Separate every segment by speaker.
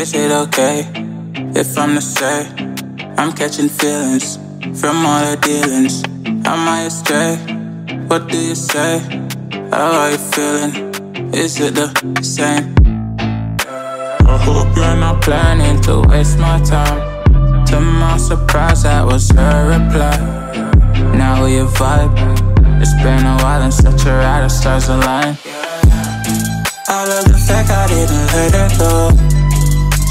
Speaker 1: Is it okay if I'm the same? I'm catching feelings from all the dealings? Am I astray? What do you say? How are you feeling? Is it the same? I hope you're not planning to waste my time. To my surprise, that was her reply. Now we vibe. It's been a while and such a ride, stars align. I love the fact I didn't let her go.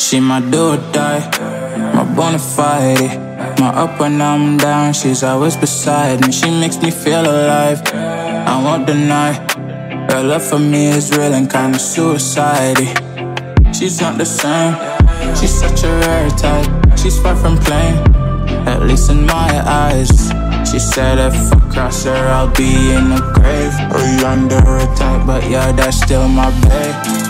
Speaker 1: She my do or die, my bona fide. My up when I'm down, she's always beside me. She makes me feel alive. I won't deny. Her love for me is real and kinda suicide. She's not the same. She's such a rare type. She's far from plain, at least in my eyes. She said if I cross her, I'll be in the grave or you under attack. But yeah, that's still my babe.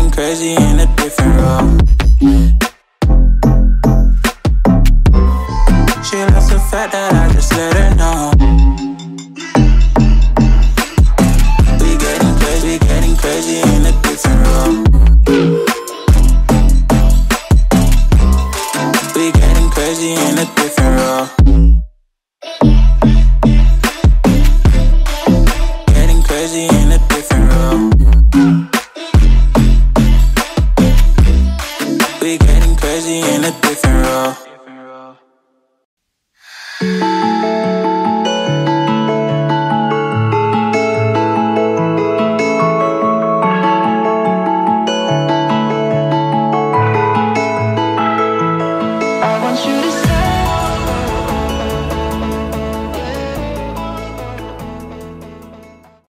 Speaker 1: crazy in a different room. She loves the fact that I just let her know. We getting crazy, we getting crazy in a different room. We getting crazy in a different room. Getting crazy in a crazy in a different role.